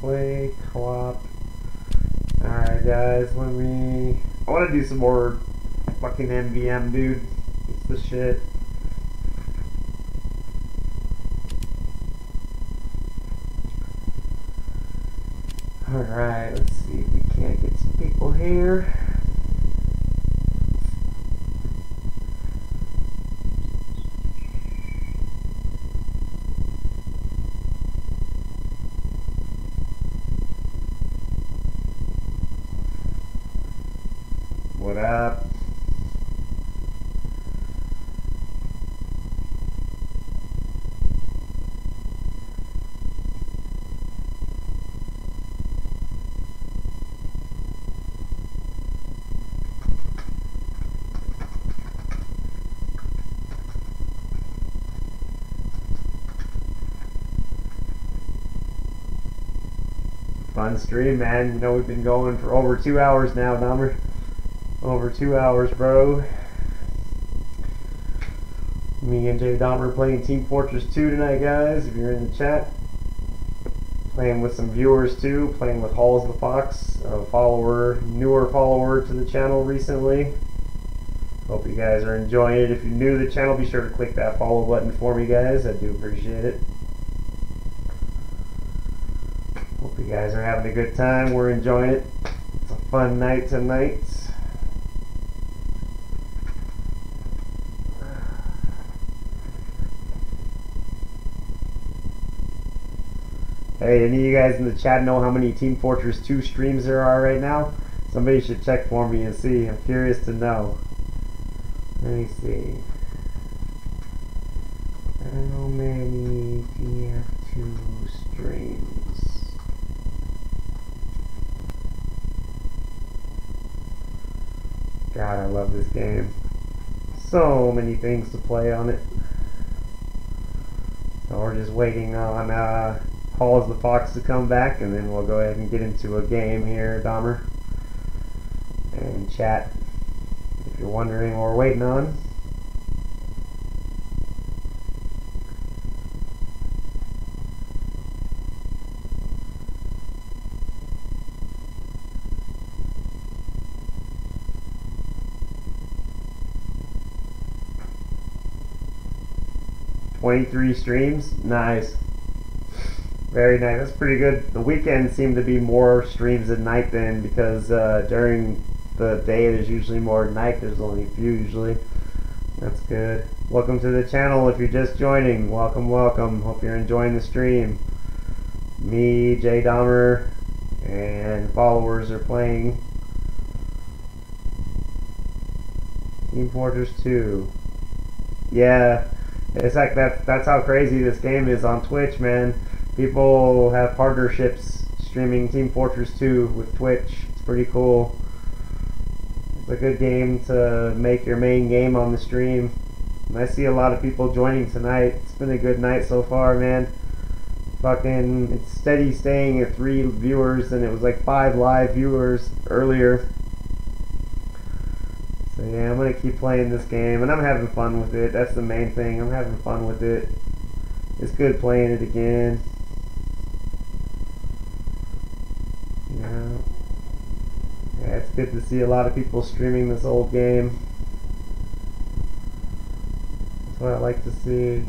Play co-op. Alright guys, let me... I want to do some more fucking MVM, dude. It's the shit. Alright, let's see if we can't get some people here. Fun stream, man. You know, we've been going for over two hours now, Dohmer. Over two hours, bro. Me and Jay Dohmer playing Team Fortress 2 tonight, guys. If you're in the chat, playing with some viewers too. Playing with Halls the Fox, a follower, newer follower to the channel recently. Hope you guys are enjoying it. If you're new to the channel, be sure to click that follow button for me, guys. I do appreciate it. Having a good time. We're enjoying it. It's a fun night tonight. Hey, any of you guys in the chat know how many Team Fortress 2 streams there are right now? Somebody should check for me and see. I'm curious to know. Let me see. Love this game. So many things to play on it. So we're just waiting on uh, Halls the Fox to come back, and then we'll go ahead and get into a game here, Dohmer. And chat. If you're wondering what we're waiting on. Twenty-three streams, nice. Very nice. That's pretty good. The weekends seem to be more streams at night then because uh, during the day there's usually more at night. There's only a few usually. That's good. Welcome to the channel if you're just joining. Welcome, welcome. Hope you're enjoying the stream. Me, Jay Dohmer, and followers are playing Team Fortress 2. Yeah, it's like that's that's how crazy this game is on Twitch, man people have partnerships streaming Team Fortress 2 with Twitch. It's pretty cool. It's a good game to make your main game on the stream. And I see a lot of people joining tonight. It's been a good night so far, man. Fucking, it's steady staying at three viewers, and it was like five live viewers earlier. Yeah, I'm gonna keep playing this game, and I'm having fun with it. That's the main thing. I'm having fun with it. It's good playing it again. Yeah. Yeah, it's good to see a lot of people streaming this old game. That's what I like to see.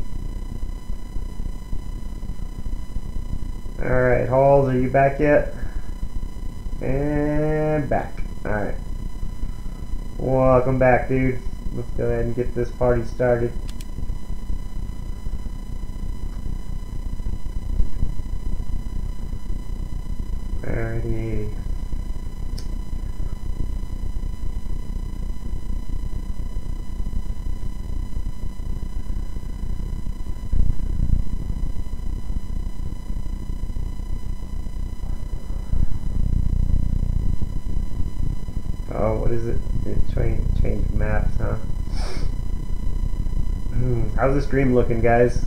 Alright, Halls, are you back yet? And back. Alright. Welcome back, dude. Let's go ahead and get this party started. Alrighty. Oh, what is it? It change, change maps, huh? Hmm, How's this dream looking, guys?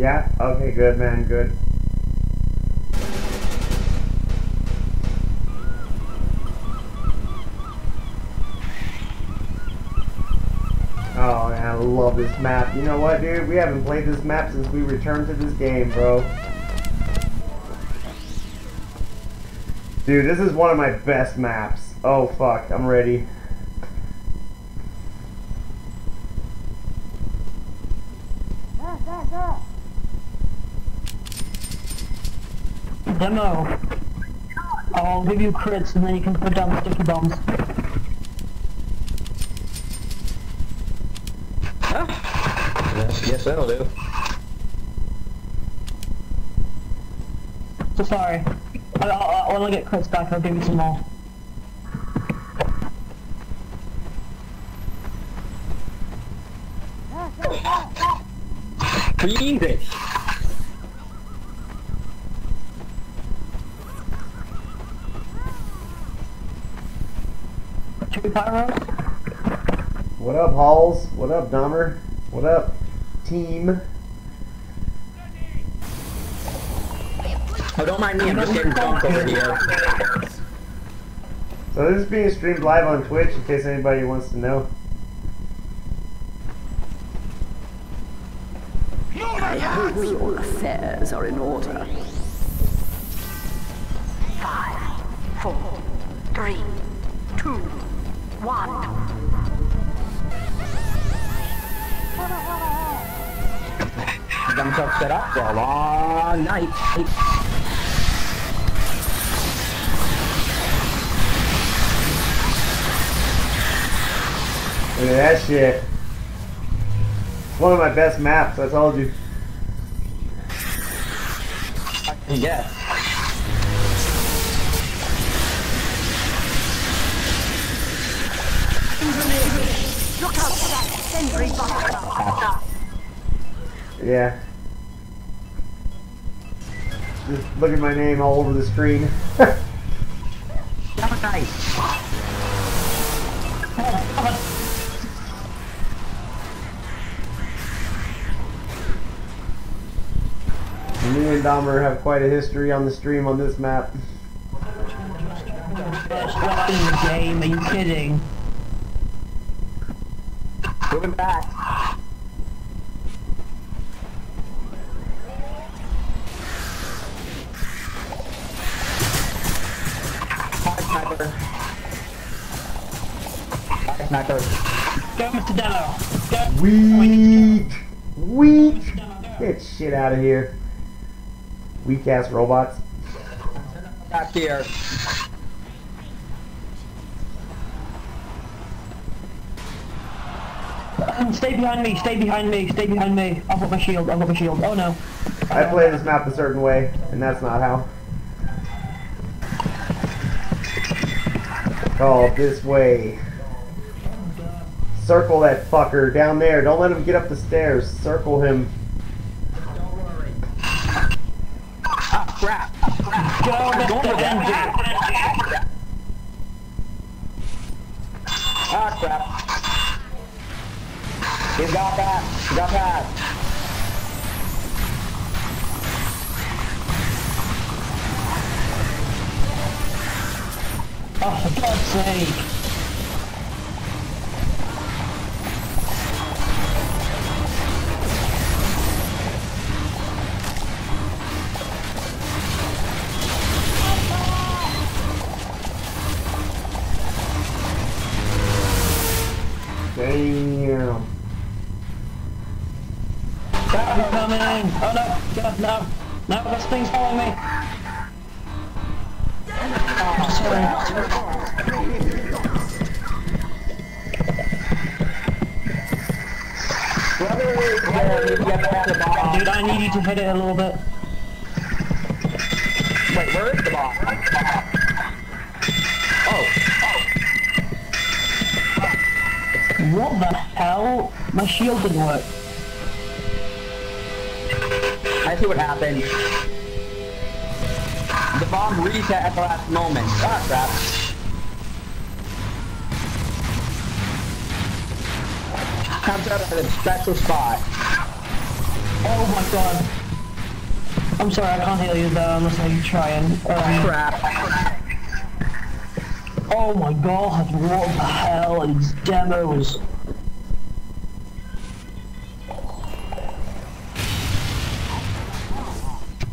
Yeah? Okay, good, man, good. Oh, man, I love this map. You know what, dude? We haven't played this map since we returned to this game, bro. Dude, this is one of my best maps. Oh, fuck. I'm ready. Demo. I'll give you crits and then you can put down the sticky bombs. Yes, yes, that'll do. So sorry. I, I, I, when I get crits back, I'll give you some more. Freeze it! Two? What up, Halls? What up, Dohmer? What up, team? Oh, don't mind me, I'm just getting drunk over here. So this is being streamed live on Twitch in case anybody wants to know. I hope your affairs are in order. Five, four, three, Myself set up for a long night. Look at that shit. It's one of my best maps, I told you. Yes. Look out for that sentry. Yeah. Just look at my name all over the screen. Have a nice. Me and Dohmer have quite a history on the stream on this map. Best weapon in the game, are you kidding? Moving back. Hi, sniper. Go, Mr. Demo. Go. Weak! Weak! Get shit out of here. Weak ass robots. Back here. Um, stay behind me, stay behind me, stay behind me. I've got my shield, I've got my shield. Oh no. I play this map a certain way, and that's not how. Called this way. Circle that fucker down there. Don't let him get up the stairs. Circle him. Ah, crap. Go, Going that. Andrew. Ah, crap. He's got that. He's got that. Oh, for God's sake. Moment. Ah, crap. Comes out of a special spot. Oh my god. I'm sorry, I can't hear you there unless I try and. Um, Crap. oh my god, what the hell? It's demos.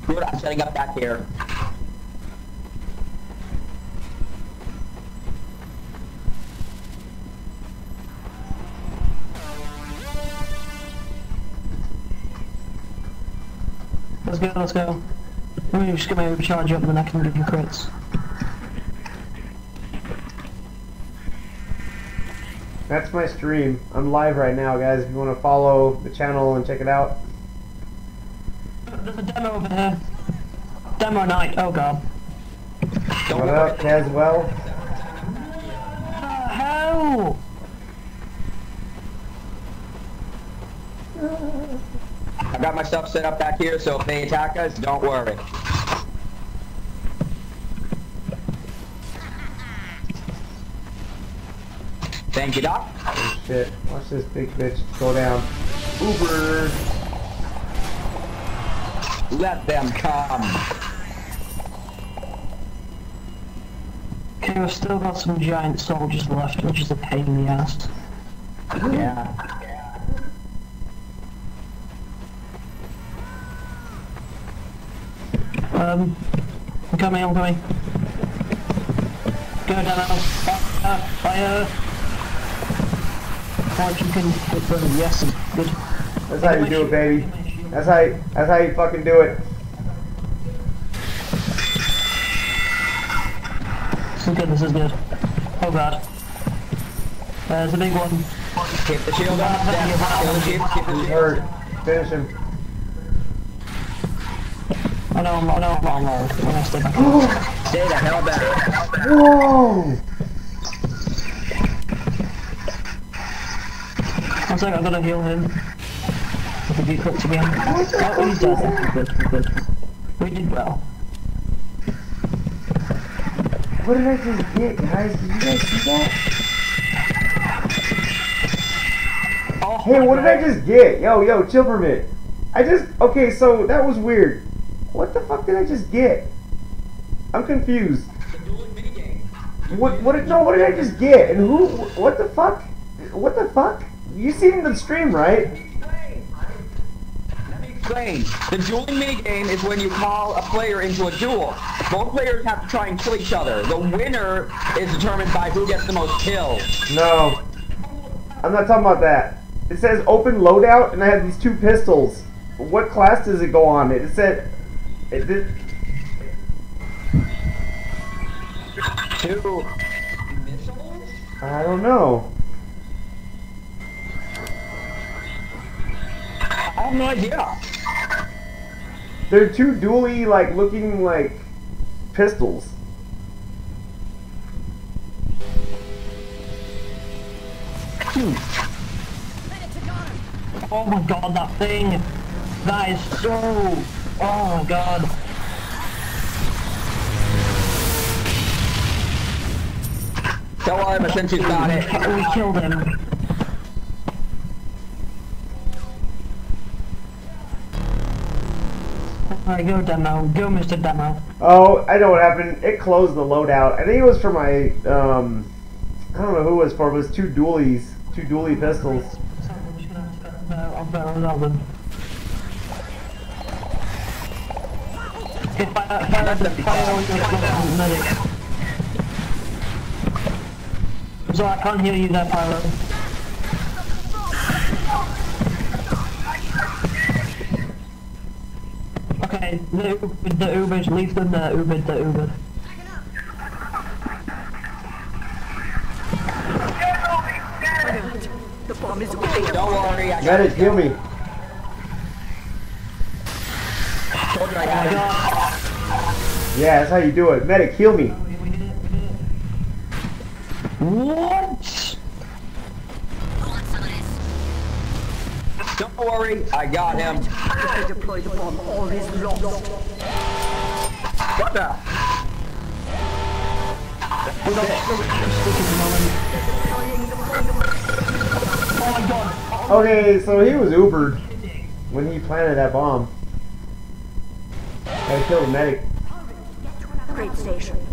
Good, I'm setting up back here. Let's go, let's go. Let me just get my recharge up and then I can give you crits. That's my stream. I'm live right now, guys. If you want to follow the channel and check it out. There's a demo over here. Demo night, oh god. What up, Caswell? What the hell? I got my stuff set up back here, so if they attack us, don't worry. Thank you, Doc. Shit. Watch this big bitch go down. Uber. Let them come. Okay, we've still got some giant soldiers left, which is a pain in the ass. Yeah. Um, I'm coming, I'm coming. Go down, fire, fire. Oh, you can hit them, yes, good. That's how you do it, baby. That's how. You, that's how you fucking do it. This is good, this is good. Oh god. There's a big one. Keep the shield up. Down. Kill the shield. Keep the He's shield. hurt. Finish him. I know, Know, I'm on roll. I'm gonna stay back. Stay the hell back. Whoa! One sec, I'm gonna heal him. The deep crits again. Oh, he's dead. Good, good. We did well. What did I just get, guys? Did you guys see that? Oh, Hey, what did I just get? Yo, yo, Chilpermint. I just okay. So that was weird. What the fuck did I just get? I'm confused. Dueling minigame. What? What? Did, no, what did I just get? And who? What the fuck? What the fuck? You seen the stream, right? Let me explain. The dueling minigame is when you call a player into a duel. Both players have to try and kill each other. The winner is determined by who gets the most kills. No. I'm not talking about that. It says open loadout, and I have these two pistols. What class does it go on? It said. It did. Two? I don't know. I have no idea. They're two dually like looking like pistols. Hmm. Oh my god, that thing! That is so... Oh god. Don't worry, my sensu's got it. We killed him. Alright, go demo. Go, Mr. Demo. Oh, I know what happened. It closed the loadout. I think it was for my um I don't know who it was for, it was two dualies. Two dually pistols. I'm just fire, fire, fire, medic. Sorry, I can't hear you there, Pyro. Okay, the Ubid, the Ubid, leave them there, Ubid, the Ubid. The bomb is ready. Don't worry, I got Medic, heal me. told you I Oh my got it. god. Yeah, that's how you do it. Medic, heal me. We did it, we did it. What? Don't worry, I got him. If they deploy the bomb, all is lost. What the? We got stick at the moment. Oh my god. Okay, so he was Ubered when he planted that bomb. I killed a medic. Upgrade station.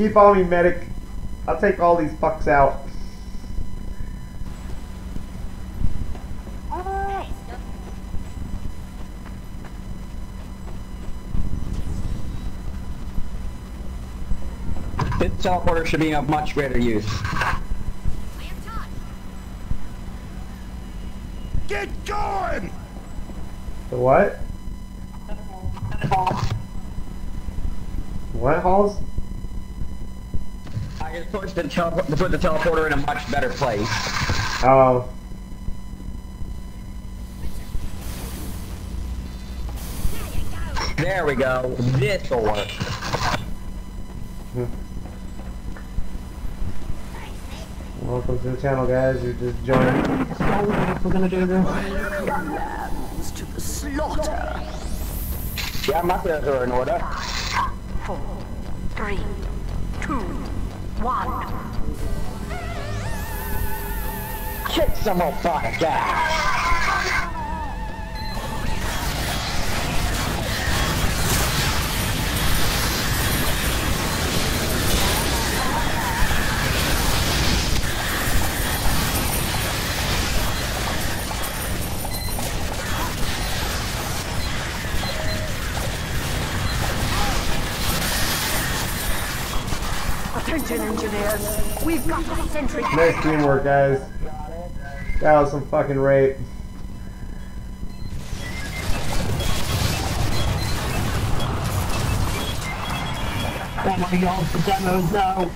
Keep on me, medic. I'll take all these fucks out. This teleporter should be of much greater use. Get going! The what? What, Halls? I just pushed the teleport to put the teleporter in a much better place. Oh. There we go. This'll work. Welcome to the channel, guys. You're just joining. If we're gonna do this. Lambs to the slaughter. Yeah, my affairs are in order. Four, three, two, one. Kick some robotic ass. Attention, engineers. We've got a sentry. Nice teamwork, guys. That was some fucking rape. Oh my god, the demos now.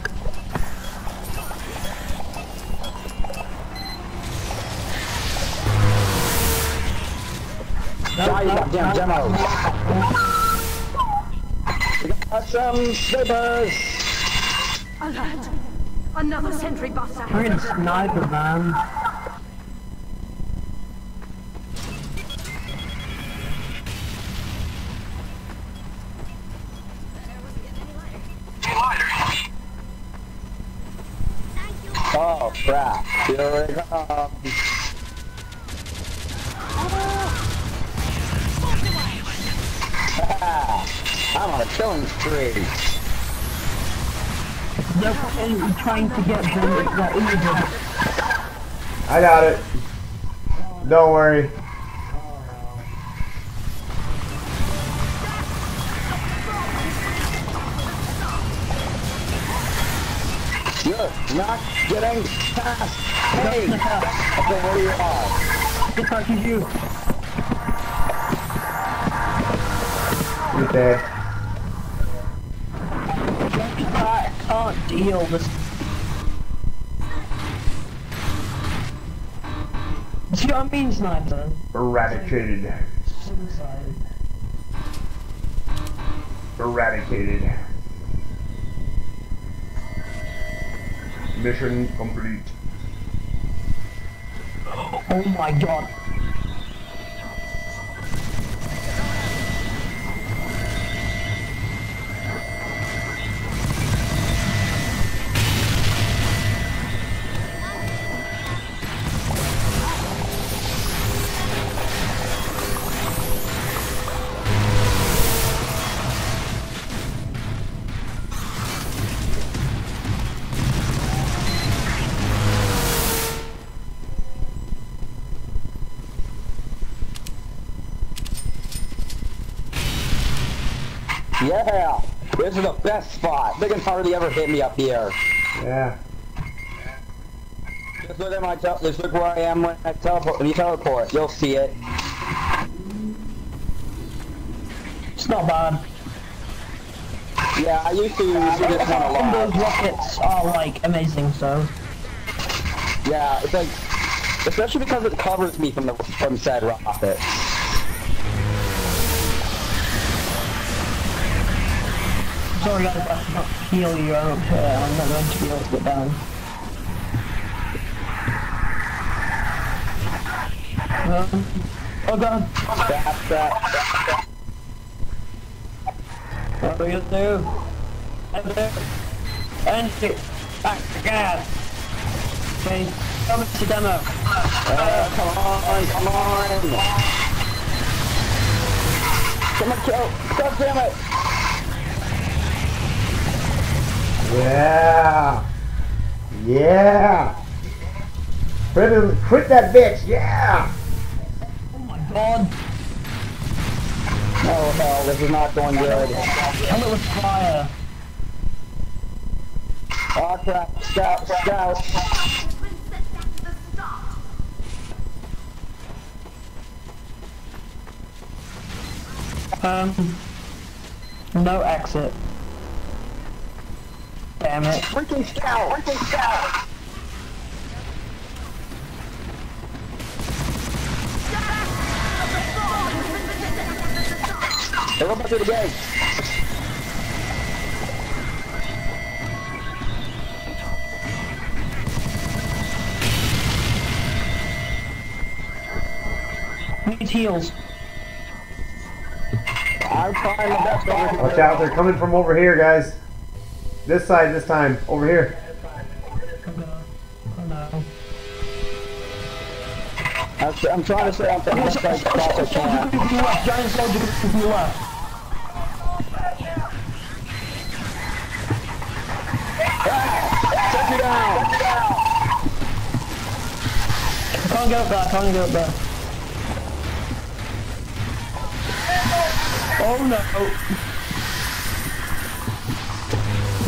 Die, you goddamn demo. We got some snipers. Alert. Another sentry bus We're ahead. in sniper man. Oh crap. Here we go. I'm on a killing spree. They're trying to get them injured. I got it. Don't worry. You're not getting past me. Okay, where you are. Just like you. You're dead. Deal with. See what I mean, sniper? Eradicated. Suicide. Eradicated. Mission complete. Oh my god. Best spot. They can hardly ever hit me up here. Yeah. Just look at my tel- just look where I am when I teleport. When you teleport, you'll see it. It's not bad. Yeah, I used to do this one a And those rockets are like amazing, so. Yeah, it's like, especially because it covers me from the from said rocket. Sorry guys, I cannot heal you out here. I'm not going to be able to get down. Um, oh god, That's that. what are gonna do? And it. Back again. Okay, come to demo. Uh, come on, come on. Come on, kill. God damn it. Yeah. Yeah. Quit, quit that bitch. Yeah. Oh my god. Oh hell, this is not going good. Kill it with fire. Oh crap, scout, scout. It's been set back to the start. Um, no exit. Damn it. Freaking scout, freaking scout. They're up to the gate. Need heals. I'm trying my best over here. Watch out. They're coming from over here, guys. This side this time. Over here. No. No. I'm, I'm trying to say I'm trying to stay as fast as I can. Soldier to the left, giant soldier to the left. Take you down. I can't get up there, I can't get up there. Oh no. No,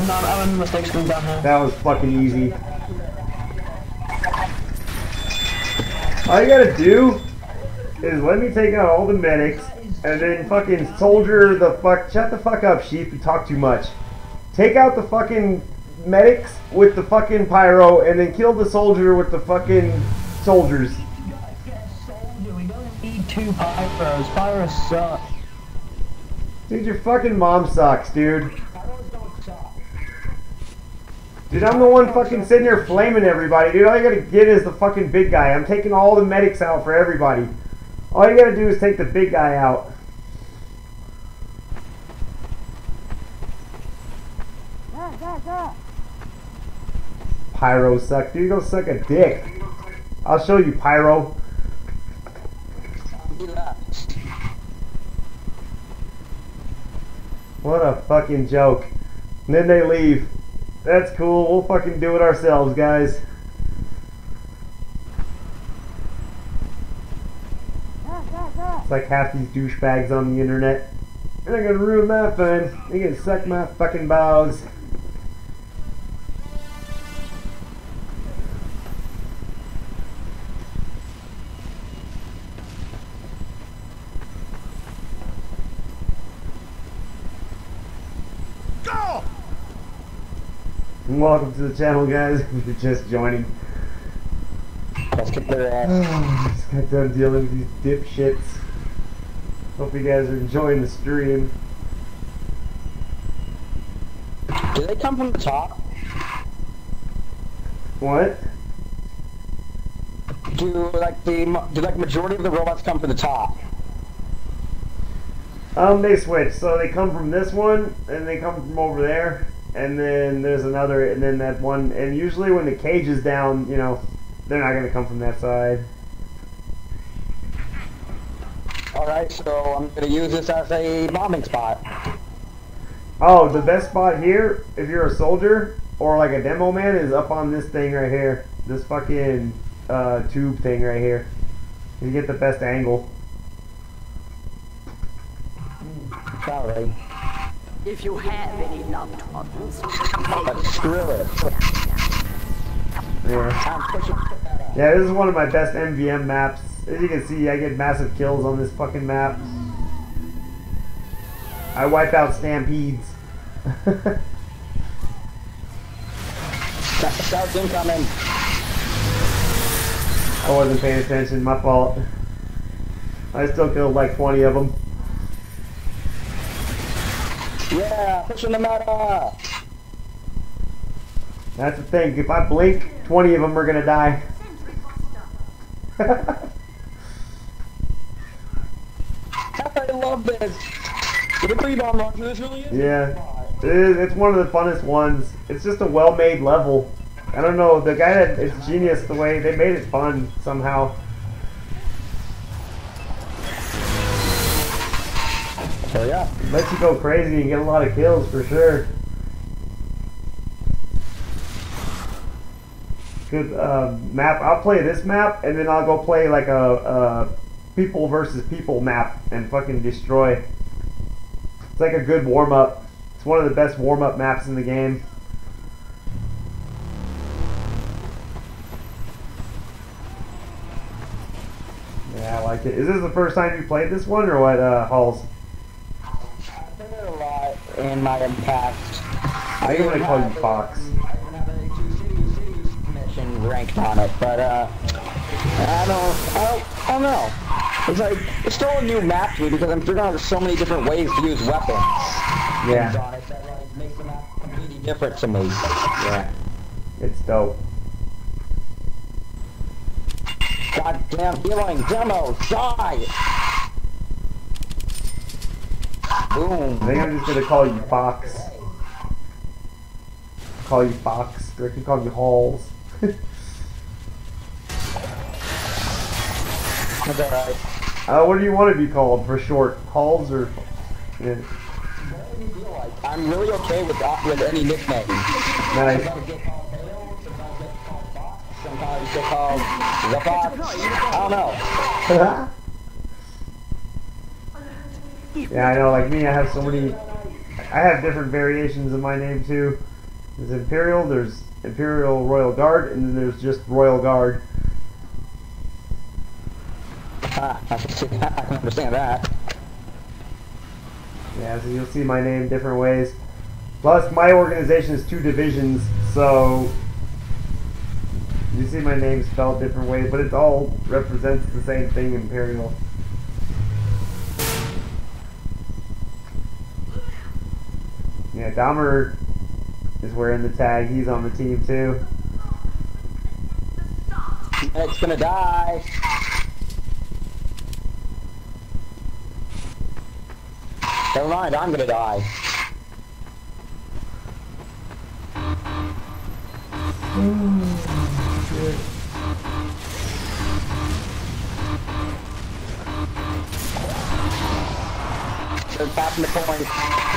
I'm having mistakes going down here. That was fucking easy. All you gotta do is let me take out all the medics and then fucking soldier the fuck. Shut the fuck up, sheep. You talk too much. Take out the fucking medics with the fucking pyro and then kill the soldier with the fucking soldiers. Soldier, we don't need two pyros. Pyros suck. Dude, your fucking mom sucks, dude. Dude, I'm the one fucking sitting here flaming everybody, dude. All you gotta get is the fucking big guy. I'm taking all the medics out for everybody. All you gotta do is take the big guy out. Pyro suck, dude. Go suck a dick. I'll show you, Pyro. What a fucking joke. And then they leave. That's cool. We'll fucking do it ourselves, guys. It's like half these douchebags on the internet. They're gonna ruin my fun. They gonna suck my fucking balls. Welcome to the channel, guys. If you're just joining. Let's kick their ass. Just got done dealing with these dipshits. Hope you guys are enjoying the stream. Do they come from the top? What? Do like the do like majority of the robots come from the top? Um, they switch. So they come from this one, and they come from over there, and then there's another, and then that one. And usually when the cage is down, you know, they're not gonna come from that side. All right, so I'm gonna use this as a bombing spot. Oh, the best spot here, if you're a soldier or like a demo man, is up on this thing right here. This fucking uh, tube thing right here. You get the best angle. Sorry, If you have any loved ones, but screw it. Yeah. I'm pushing. Yeah, this is one of my best MVM maps. As you can see, I get massive kills on this fucking map. I wipe out stampedes. Scouts incoming. I wasn't paying attention. My fault. I still killed like 20 of them. Yeah, pushing the meta. Uh. That's the thing. If I blink, 20 of them are gonna die. I love this. The three bomb launcher, this really is. yeah. It is, it's one of the funnest ones. It's just a well-made level. I don't know. The guy that is genius the way they made it fun somehow. So yeah. lets you go crazy and get a lot of kills for sure. Good uh, map. I'll play this map and then I'll go play like a, a people versus people map and fucking destroy. It's like a good warm up. It's one of the best warm up maps in the game. Yeah, I like it. Is this the first time you played this one or what, uh, Halls? In my past. I gonna call you Fox. I don't have any two cities, cities commission ranked on it, but uh, I don't, I don't, I don't know. It's like it's still a new map to me because I'm figuring out there's so many different ways to use weapons. Yeah. On it that like makes the map completely different to me. Yeah. It's dope. Goddamn healing demo, die! Boom. I think I'm just gonna call you Fox. Call you Fox. Or I can call you Halls. That's alright. uh, what do you want to be called for short? Halls or? Yeah. What do you feel like? I'm really okay with uh, with any nickname. Nice. Sometimes get called Hale, sometimes get called Fox, sometimes get called the Fox. I don't know. yeah, I know. Like me, I have so many. I have different variations of my name too. There's Imperial. There's Imperial Royal Guard, and then there's just Royal Guard. Ah, I can see- I can understand that. Yeah, so you'll see my name different ways. Plus, my organization is two divisions, so you see my name spelled different ways, but it all represents the same thing, Imperial. Yeah, Dohmer is wearing the tag. He's on the team too. It's gonna die. Never mind, I'm gonna die. They're tapping the point.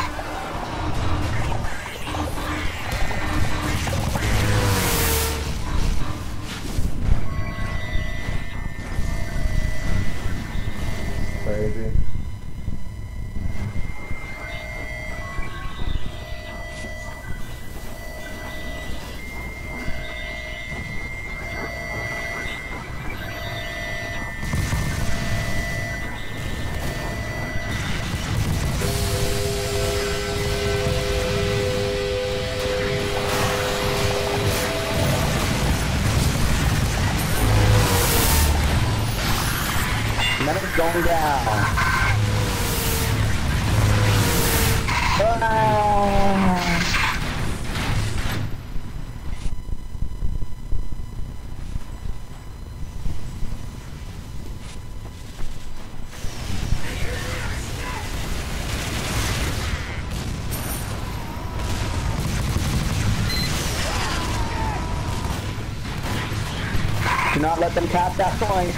That point.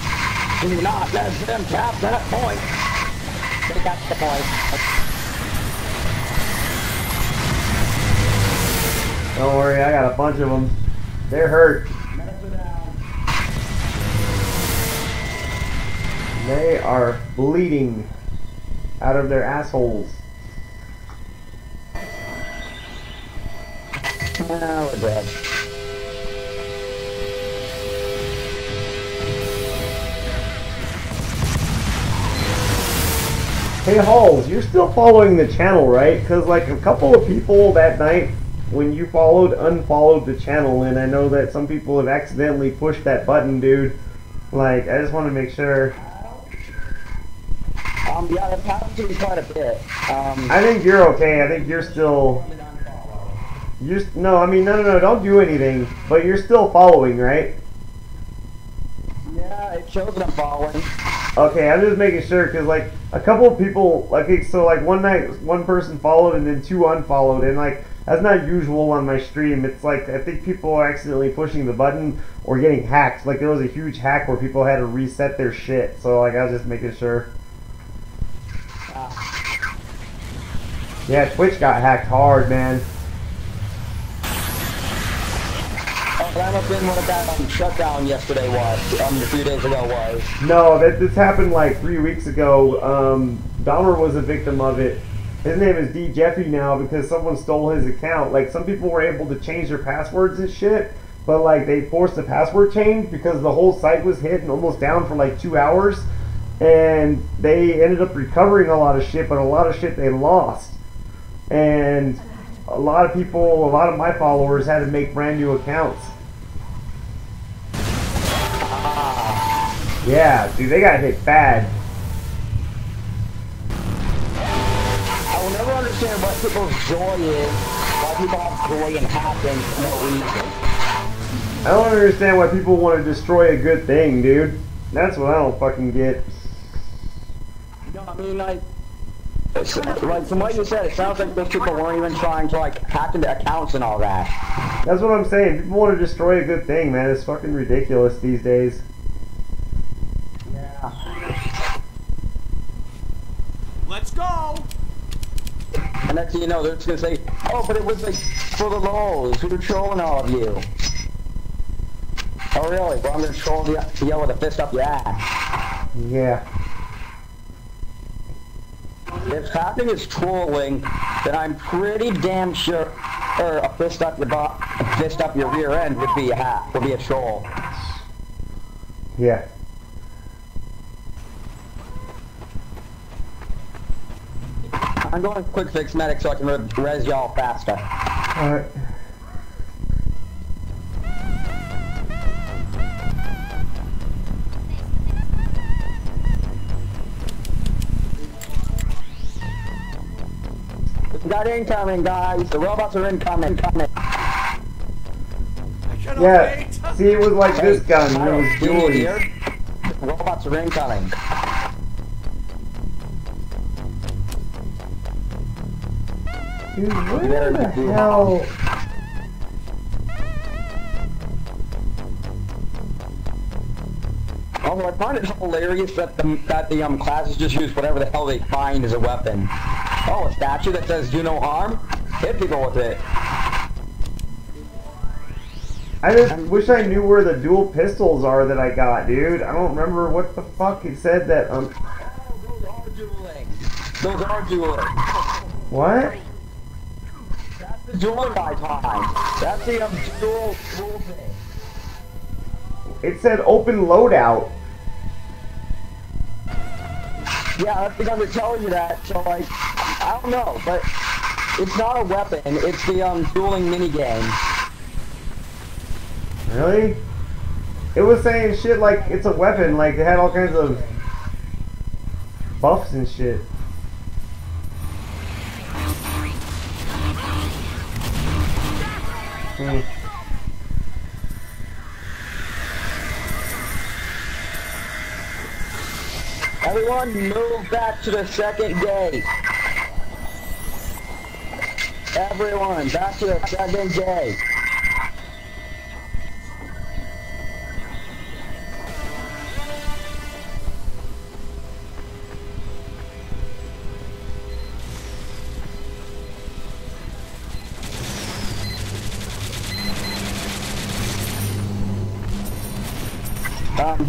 Do not let them tap that point. They got the point. Don't worry, I got a bunch of them. They're hurt. They are bleeding out of their assholes. Now we're dead. Hey Halls, you're still following the channel, right? Because like a couple of people that night when you followed unfollowed the channel, and I know that some people have accidentally pushed that button, dude. Like, I just want to make sure. Um, yeah, that's happened to me quite a bit. Um, I think you're okay. I think you're still. You're no, I mean no, no, no. Don't do anything. But you're still following, right? yeah, it shows that I'm following. Okay, I'm just making sure because like a couple of people, like so, like one night one person followed and then two unfollowed, and like that's not usual on my stream. It's like I think people are accidentally pushing the button or getting hacked. Like there was a huge hack where people had to reset their shit. So like I was just making sure. Ah. Yeah, Twitch got hacked hard, man. I'm up in what that um, shutdown yesterday was, um, a few days ago was. No, that this happened like three weeks ago. Um, Dohmer was a victim of it. His name is D Jeffy now because someone stole his account. Like some people were able to change their passwords and shit, but like they forced the password change because the whole site was hit and almost down for like two hours. And they ended up recovering a lot of shit, but a lot of shit they lost. And a lot of people, a lot of my followers had to make brand new accounts. Yeah, dude, they got hit bad. I will never understand what people's joy is, why people have joy in hacking for no reason. I don't understand why people want to destroy a good thing, dude. That's what I don't fucking get. Know, I mean, like, it's, like from what you said, it sounds like those people weren't even trying to like hack into accounts and all that. That's what I'm saying. People want to destroy a good thing, man. It's fucking ridiculous these days. Yeah. Let's go! And next thing you know, they're just gonna say, "Oh, but it was like for the lows. Who were trolling all of you?" Oh, really? Well, I'm gonna troll you, you with a fist up your ass. Yeah. If hacking is trolling, then I'm pretty damn sure or a fist up your butt, a fist up your rear end would be a hack, would be a troll. Yeah. I'm going quick fix medic so I can re- res y'all faster. Alright. We got incoming, guys. The robots are incoming. Coming. I Yeah. wait! See, it was like this gun. It was do you Julie's. robots are incoming. Dude, where the hell? Also, I find it hilarious that the that the um classes just use whatever the hell they find as a weapon. Oh, a statue that says "Do no harm." Hit people with it. I just wish I knew where the dual pistols are that I got, dude. I don't remember what the fuck it said that, um, Those are dueling. Those are dueling. what? Dueling I time. That's the um dual thing. It said open loadout. Yeah, that's because they're telling you that. So like, I don't know, but it's not a weapon. It's the um dueling minigame. Really? It was saying shit like it's a weapon, like it had all kinds of buffs and shit. Hmm. Everyone move back to the second gate. Everyone, back to the second gate.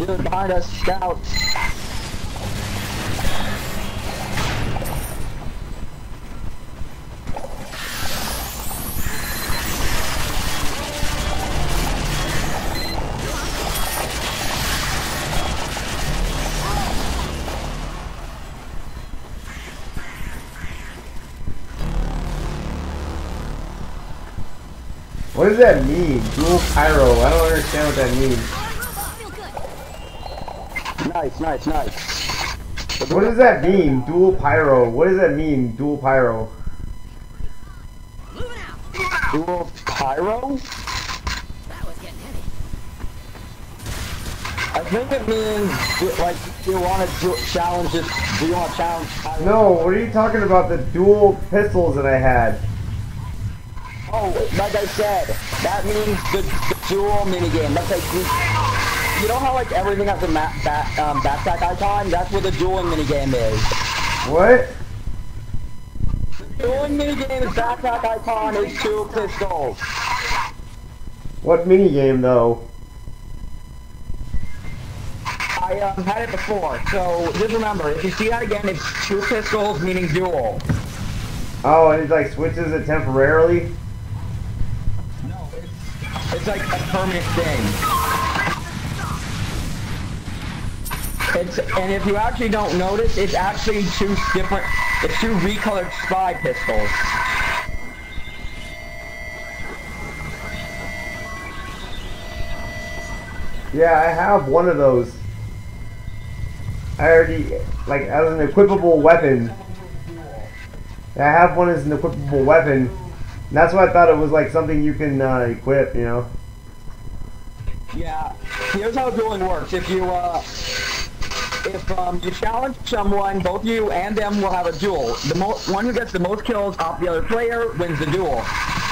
Dude, behind us, scouts. What does that mean? Dual pyro. I don't understand what that means. Nice, nice, nice. What does that mean? Dual pyro. What does that mean? Dual pyro. Dual pyro? I think it means do- like you want to challenge this. Do you want to challenge? pyro? No, what are you talking about? The dual pistols that I had. Oh, like I said, that means the, the dual minigame. That's like you, know how like everything has a map, back, um, backpack icon. That's what the dueling minigame is. What? The dueling minigame is backpack icon is two pistols. What minigame though? I um, had it before, so just remember, if you see that again, it's two pistols meaning dual. Oh, and it like switches it temporarily. No, it's, it's like a permanent thing. It's, and if you actually don't notice, it's actually two different, it's two recolored spy pistols. Yeah, I have one of those. I already like as an equipable weapon. I have one as an equipable weapon. And that's why I thought it was like something you can uh, equip, you know. Yeah, here's how dueling works. If you, uh, if um, you challenge someone, both you and them will have a duel. The one who gets the most kills off the other player wins the duel.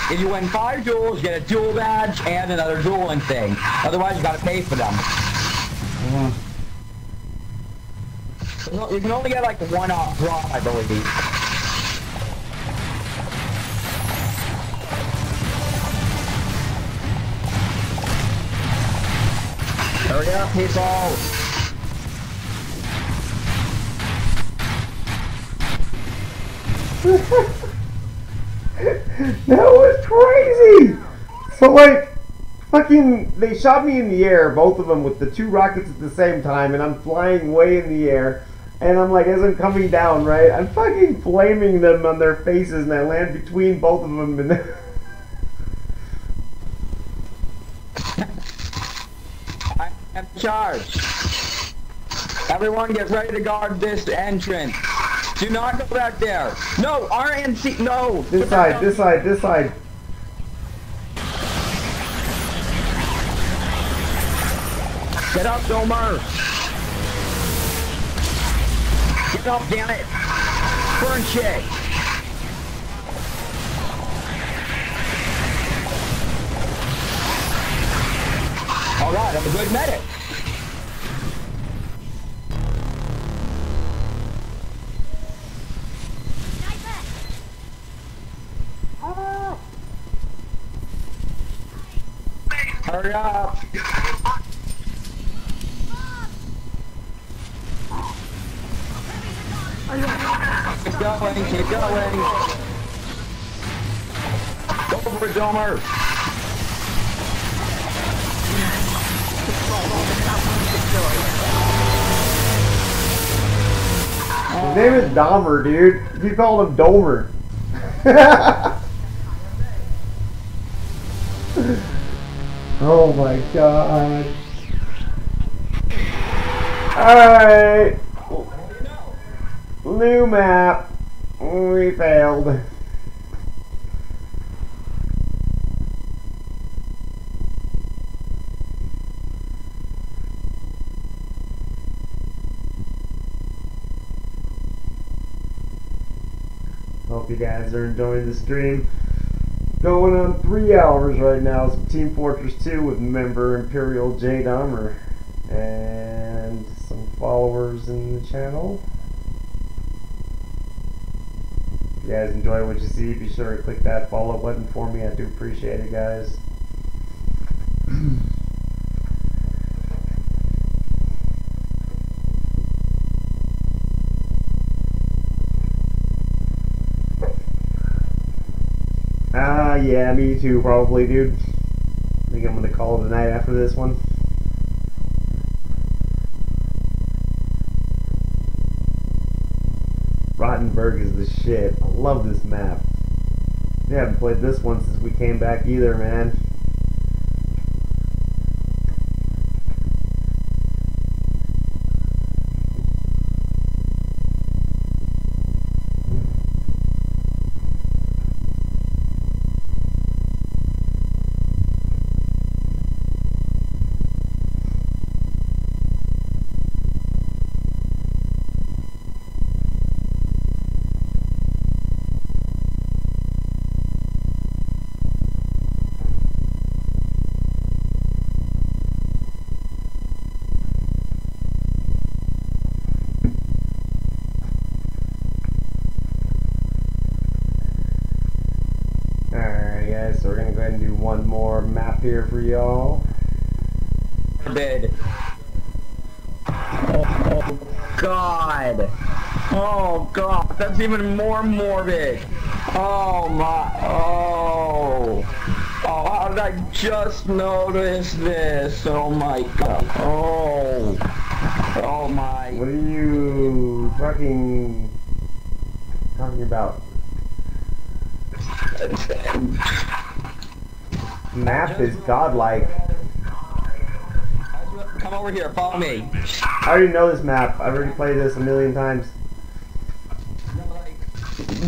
If you win five duels, you get a duel badge and another dueling thing. Otherwise, you gotta pay for them. So You can only get like one off draw, I believe. Hurry up, people! That was crazy! So like fucking they shot me in the air, both of them with the two rockets at the same time, and I'm flying way in the air. And I'm like, as I'm coming down, right, I'm fucking flaming them on their faces, and I land between both of them, and I am charged. Everyone get ready to guard this entrance. Do not go back there. No, RNC, no. this side, this side, this side. Get up, Domer. Get up, damn it. Burn shit. All right, I'm a good medic. Hurry up. Keep going, keep going. Go for it, Domer. His name is Dahmer, dude. You called him Domer. oh my god. Alright. New map. We failed. Hope you guys are enjoying the stream. Going on three hours right now. Some Team Fortress 2 with member Imperial J Dohmer. And some followers in the channel. If you guys enjoy what you see, be sure to click that follow button for me. I do appreciate it, guys. Ah, yeah, me too, probably, dude. I think I'm gonna call it a night after this one. Rottenburg is the shit. I love this map. We haven't played this one since we came back either, man. Alright, guys, so we're gonna go ahead and do one more map here for y'all. Morbid. Oh, God. Oh, God. That's even more morbid. Oh, my. Oh. Oh, how did I just notice this? Oh, my God. Oh. Oh, my. What are you fucking talking about? Map is godlike. Come over here. Follow me. I already know this map. I've already played this a million times.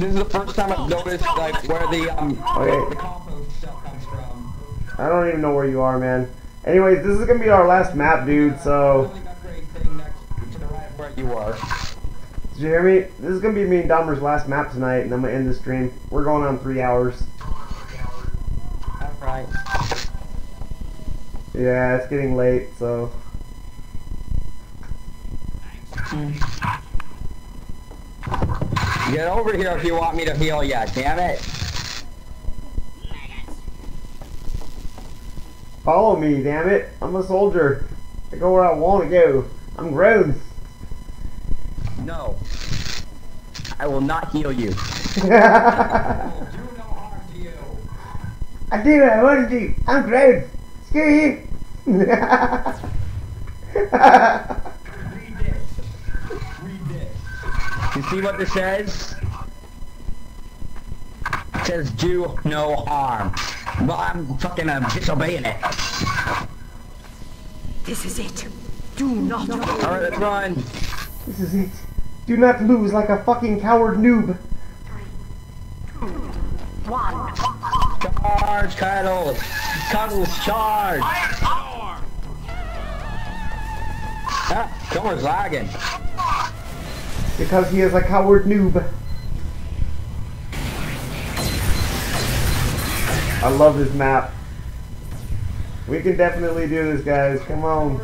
This is the first time I've noticed, like, where the, um, Okay. the compost stuff comes from. I don't even know where you are, man. Anyways, this is gonna be our last map, dude, so... Building upgrade thing next to the right of where you are. Did you hear me? This is gonna be me and Dohmer's last map tonight, and I'm gonna end the stream. We're going on three hours. Alright. Yeah, it's getting late, so... Get over here if you want me to heal ya, damn it. Follow me, damn it. I'm a soldier. I go where I want to go. I'm grown. No. I will not heal you. I do no harm to you. do what I want to do. I'm grown. Screw you. You see what this says? It says do no harm. Well, I'm fucking uh, disobeying it. This is it. Do not Alright, let's run. this is it. Do not lose like a fucking coward noob. one. Charge, Cuddles. Cuddles, charge. Ah, Gomer's lagging. Because he is a coward noob. I love this map. We can definitely do this, guys. Come on.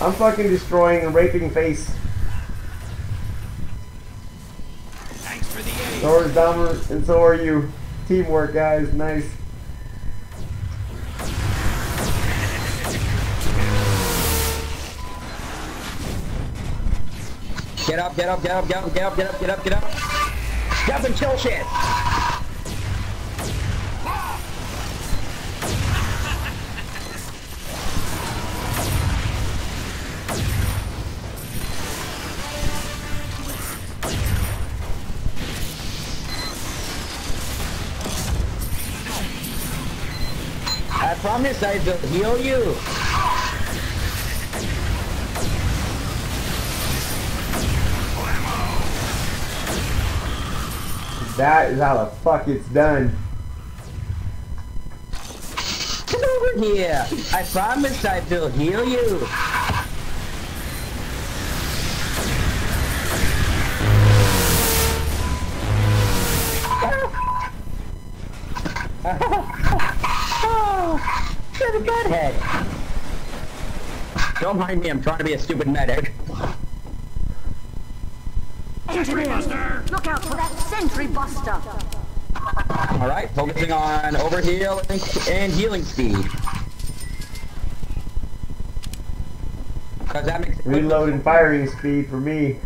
I'm fucking destroying and raping face. Thanks for the aid. So is Dohmer, and so are you. Teamwork, guys. Nice. Up, get up, get up, get up, get up, get up, get up, get up. Get up and kill shit. I promise I will heal you. That is how the fuck it's done. Get over here. I promise I will heal you. oh, you're the butthead. Don't mind me, I'm trying to be a stupid medic. Engineer, look out for that sentry buster. Alright, focusing on overheal and, and healing speed. Cause that makes Reload and firing speed for me.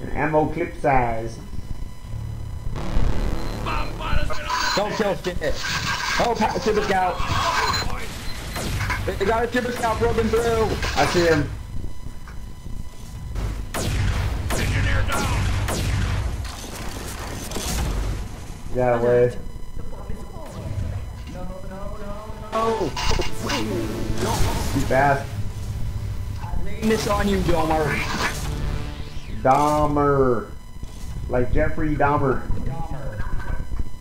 And ammo clip size. Don't kill shit. Oh, pa- Super Scout. They got a Super Scout broken through. I see him. Got away. Oh, You fast. blame this on you, Domer. Dahmer. Like Jeffrey Dahmer.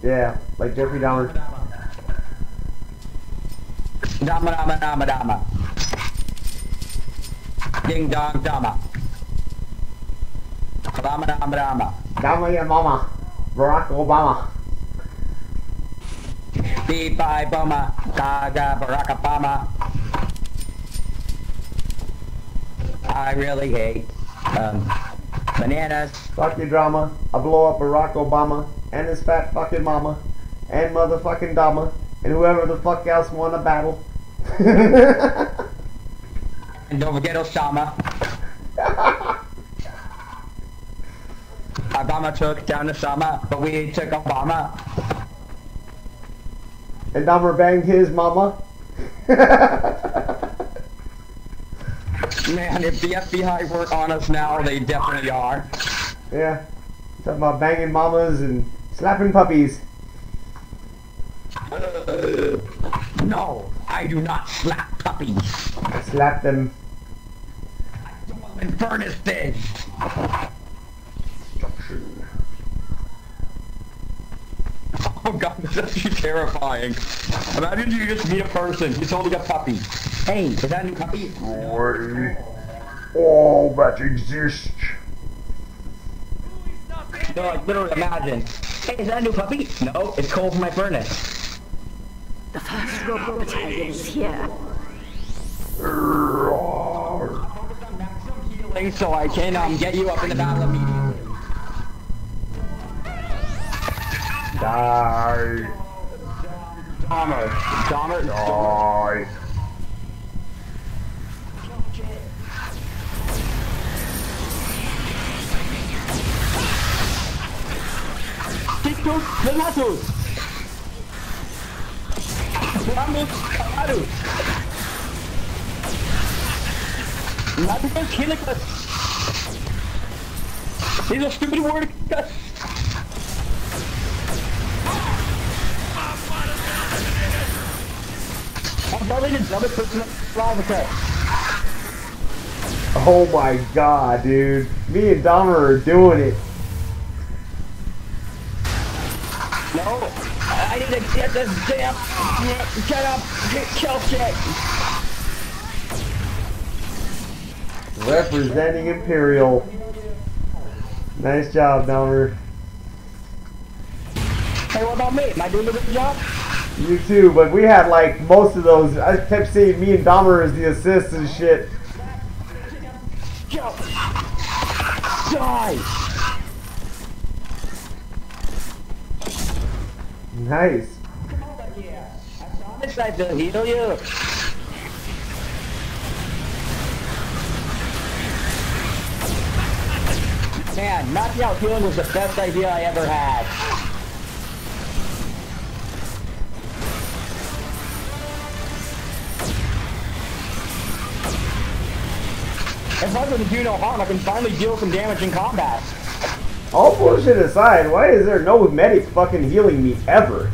Yeah, like Jeffrey Dahmer. Dama, dama, dama, dama. Ding dong, dama. Dama, dama, dama. Dahmer your mama. Barack Obama. Bye, boma. Gaga, Barack Obama. I really hate um, bananas. Fuck your drama. I blow up Barack Obama and his fat fucking mama and motherfucking Dama and whoever the fuck else won a battle. And don't forget Osama. Obama took down Osama, but we took Obama. And Dahmer banged his mama. Man, if the FBI weren't on us now, they definitely are. yeah. Talking about banging mamas and slapping puppies. Uh, no, I do not slap puppies. I slap them. And furnace this. Oh god, that's actually terrifying. Imagine you just meet a person, he's holding a puppy. Hey, is that a new puppy? All that exists. No, like literally imagine. Hey, is that a new puppy? No, it's coal from my furnace. The first robot battalion is here. Healing So I can um get you up in the battle immediately. Die. Dohmer. Dohmer. Die. Ticos Granatos! Vamos, claro! Not because killing us! These are stupid word cuts! Oh my god, dude. Me and Dohmer are doing it. No! I need to get this damn... Get up! Get kill shit! Representing Imperial. Nice job, Dohmer. Hey, what about me? Am I doing a good job? You too, but we had like most of those. I kept seeing me and Dohmer as the assists and shit. Nice. I'm excited to heal you. Man, knocking out healing was the best idea I ever had. If I can do no harm, I can finally deal some damage in combat. All bullshit aside, why is there no medic fucking healing me ever?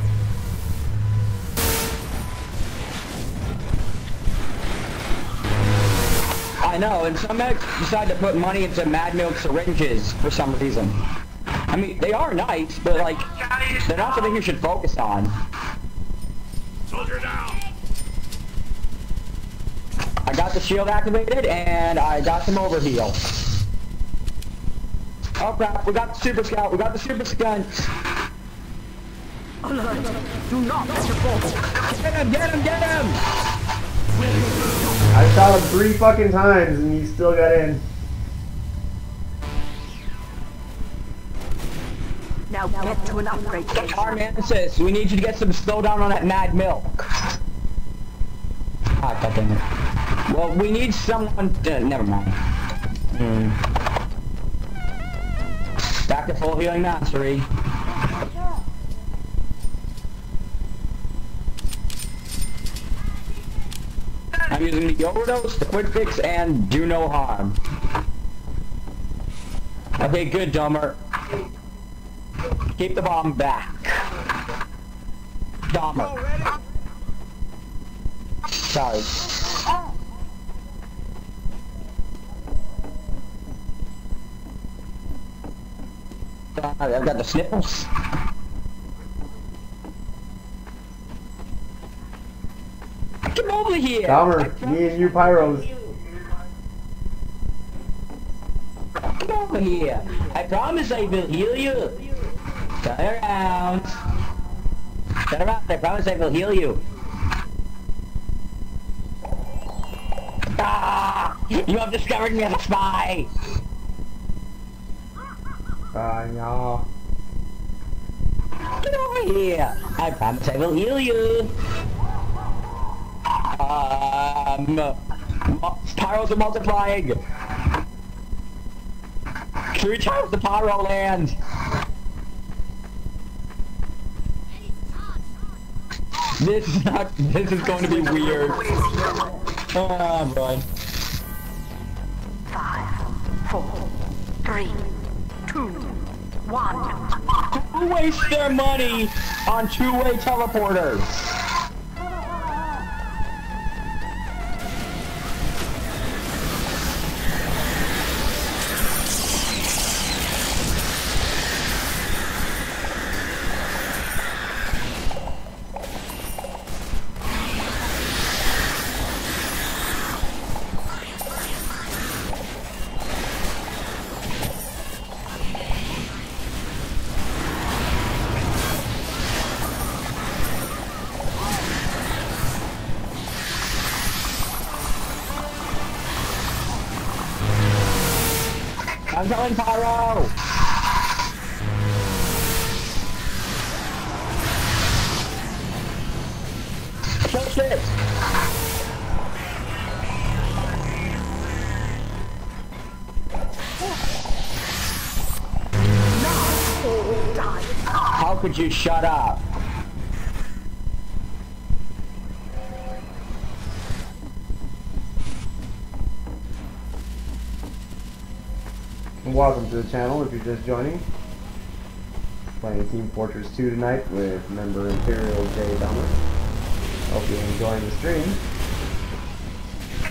I know, and some medics decide to put money into Mad Milk syringes for some reason. I mean, they are nice, but like, they're not something you should focus on. Soldier down. I got the shield activated, and I got some overheal. Oh crap, we got the super scout, we got the super scout. Alert! Do not let the ball. Get him, get him, get him! I shot him three fucking times and he still got in. Now get to an upgrade station. Armansis, we need you to get some slowdown on that mad milk. Ah, God damn it. Well, we need someone to, never mind. Hmm. Back to full healing mastery. I'm using the overdose, the quick fix, and do no harm. Okay, good, Dumber. Keep the bomb back. Dohmer. Sorry. I've got the sniffles. Come over here. Dohmer, me and you pyros. Come over here. I promise I will heal you. Turn around. Turn around. I promise I will heal you. Ah! You have discovered me as a spy. Uh, yeah. Get over here. I promise I will heal you. Um, mu- pyros are multiplying. Three times the pyro land. This is not. This is going to be weird. Oh boy. Five, four, three, two, one. Who wastes their money on two-way teleporters? Going pyro. Push it. How could you shut up? Channel if you're just joining. Playing Team Fortress 2 tonight with member Imperial J Dohmer. Hope you're enjoying the stream.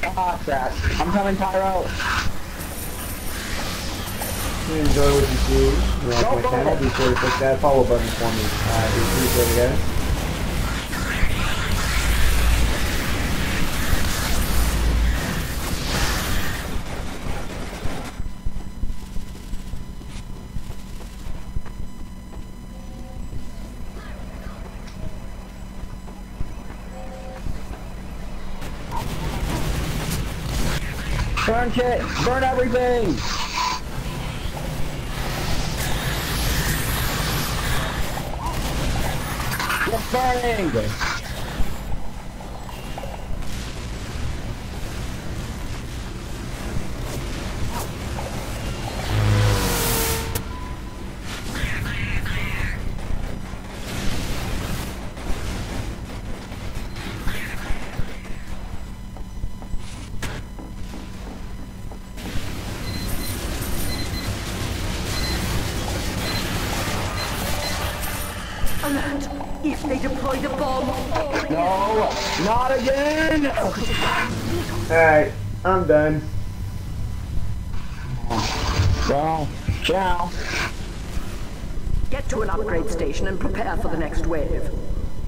Ah, crap. I'm coming, Pyro. If you enjoy what you see you like my channel, be sure to click that follow button for me. I do appreciate it, guys. Burn kit. Burn everything. It's burning.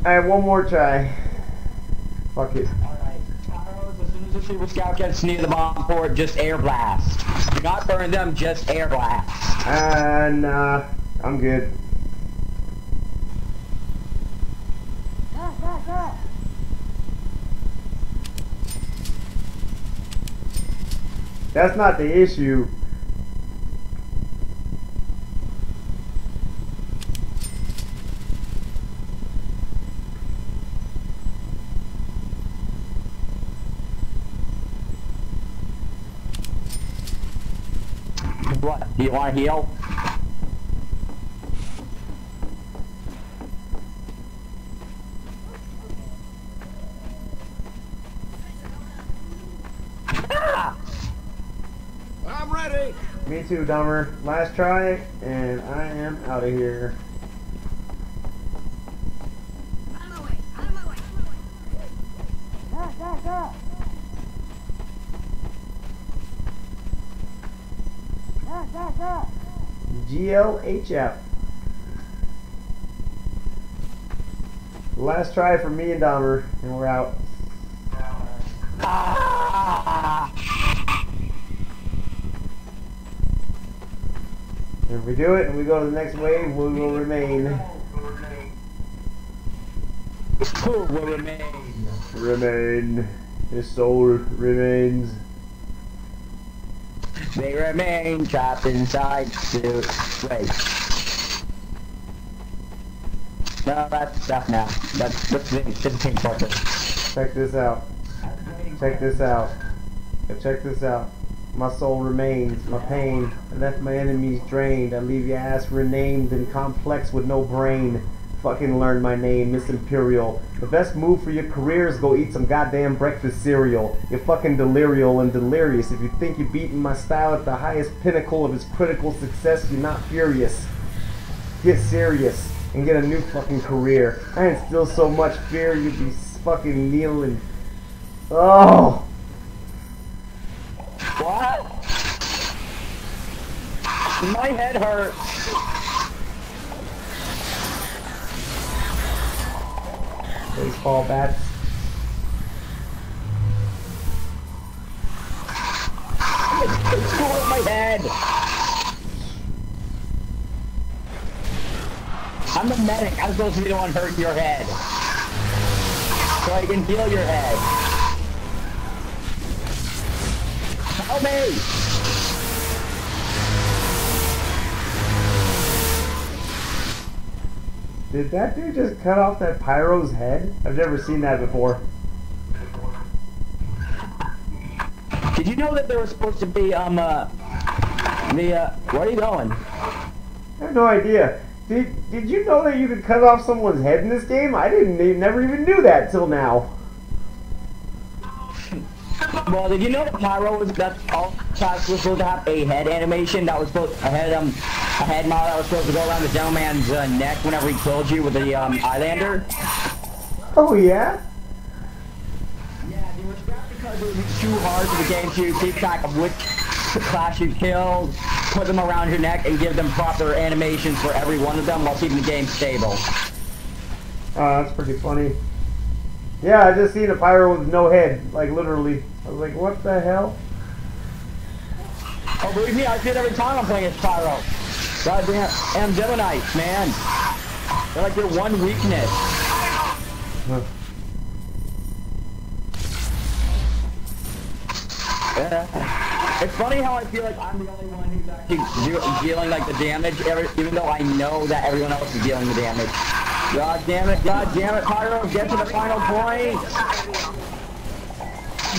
Alright, one more try. Fuck it. Alright, as soon as the Super Scout gets near the bomb port, just air blast. Do not burn them, just air blast. And, uh, I'm good. That's not the issue. What? Do you want to heal? Ah! I'm ready. Me too, Dumber. Last try, and I am out of here. GLHF. Last try for me and Dohmer, and we're out. And if we do it and we go to the next wave, we will remain. Will remain? Remain. His soul remains. They remain trapped inside suit. Wait. No, that's stuff now. That's what's the pink fortress. Check this out. Check this out. Check this out. My soul remains, my pain. I left my enemies drained. I leave your ass renamed and complex with no brain. Fucking learn my name, Miss Imperial. The best move for your career is go eat some goddamn breakfast cereal. You're fucking delirial and delirious. If you think you're beating my style at the highest pinnacle of its critical success, you're not furious. Get serious and get a new fucking career. I instill so much fear you'd be fucking kneeling. Oh! What? My head hurts. Baseball bats. It's with my head. I'm the medic. I'm supposed to be the one hurting your head. So I can heal your head. Help me! Did that dude just cut off that pyro's head? I've never seen that before. Did you know that there was supposed to be, um, uh, the, uh, where are you going? I have no idea. Did Did you know that you could cut off someone's head in this game? I didn't. e- Never even knew that till now. Well, did you know that Pyro was, that all tracks was supposed to have a head animation that was supposed, a head, um, a head model that was supposed to go around the gentleman's uh, neck whenever he killed you with the, um, Islander? Oh yeah. Yeah, they were scrapped because it be too hard for the game to keep track of which class you killed, put them around your neck, and give them proper animations for every one of them while keeping the game stable. Oh, that's pretty funny. Yeah, I just seen a pyro with no head, like literally. I was like, what the hell? Oh, believe me, I see it every time I'm playing as Pyro. Goddamn, and Geminites, man. They're like your one weakness. Yeah. It's funny how I feel like I'm the only one who's actually dealing like the damage, even though I know that everyone else is dealing the damage. God damn it, god damn it, Pyro, get to the final point!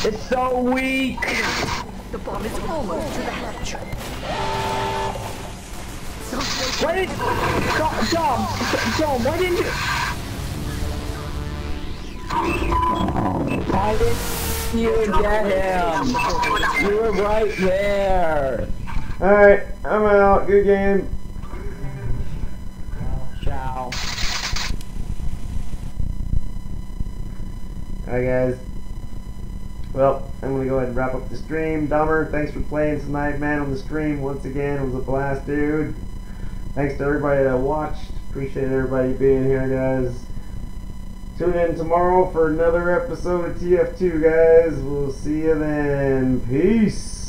It's so weak! The bomb is almost to the hatch. Why did... Dom, Dom, Dom, why didn't you... Why didn't you get him? You were right there. Alright, I'm out. Good game. Ciao. Alright, guys. Well, I'm gonna go ahead and wrap up the stream. Dumber, thanks for playing tonight, man, on the stream. Once again, it was a blast, dude. Thanks to everybody that watched. Appreciate everybody being here, guys. Tune in tomorrow for another episode of TF2, guys. We'll see you then. Peace.